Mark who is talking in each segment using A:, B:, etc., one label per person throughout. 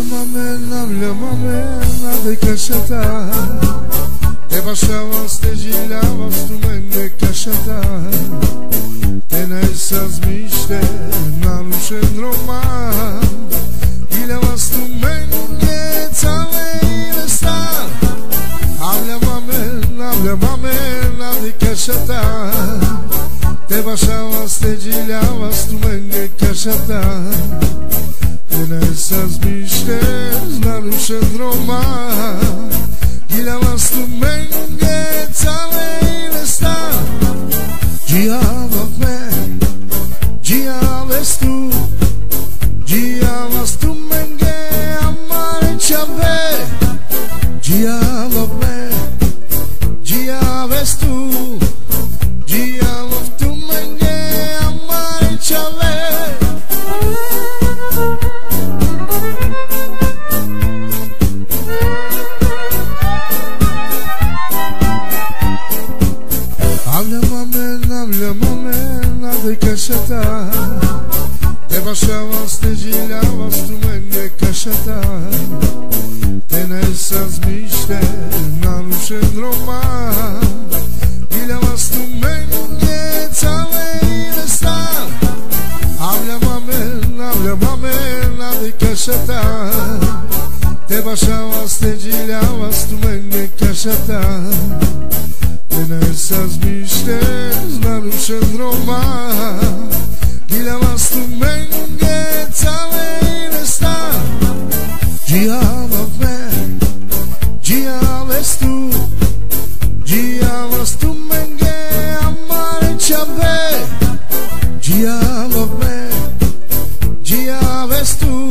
A: lama men, lam lama men, ade e kashata Te bashavas, te gjilavas, tu men dhe kashata Te nejsas mishte, na nushen roma. Gilavas tu men dhe cale i në star Am lama men, am Nesas miștezi, nalușe în roman Gilabas tu menge, țale in star Giavas me, giavas tu Giavas tu menge, amare ciave Giavas Te te gilabas, tu menge cachata Te nesas miște, nalușe în roman Gilabas tu menge, țale in star Habla mamen, habla mamen, habla cachata Te baciabas, te gilabas, tu menge cachata Nesas miștezi, narușe în roman Gilabas tu menge, țale in star Giavas me, giavas tu. Giavas tu menge, amare ciave Giavas me, giavas tu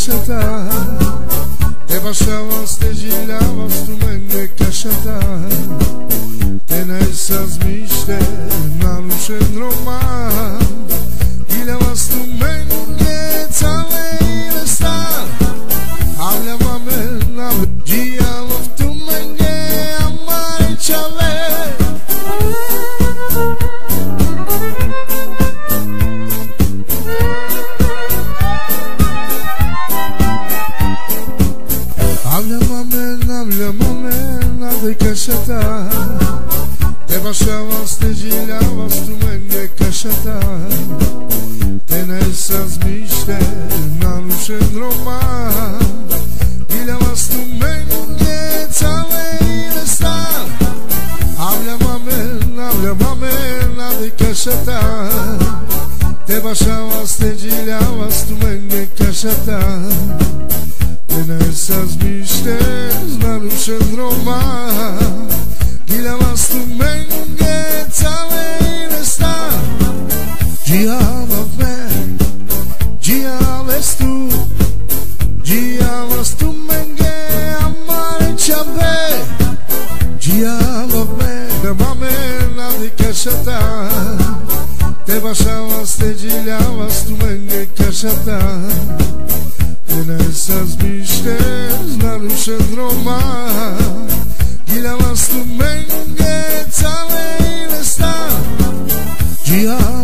A: къщата Те бащава стежилява в струмен кашата. Те не са змище. Baciabas, te gilabas, tu menge cachata Te nesas miște, nalușe în roman Gilabas tu menge, țale in star Habla mamen, habla mamen, habla cachata Te baciabas, te gilabas, tu menge cachata Nesas miștezi, narușe în roman Giavas tu menge, amare ciave Giavas me, de mamen, adică casciata Te pasabas, te gilabas tu menge casciata En esas vistes na Roma Gilabas tu menge całej resta Gia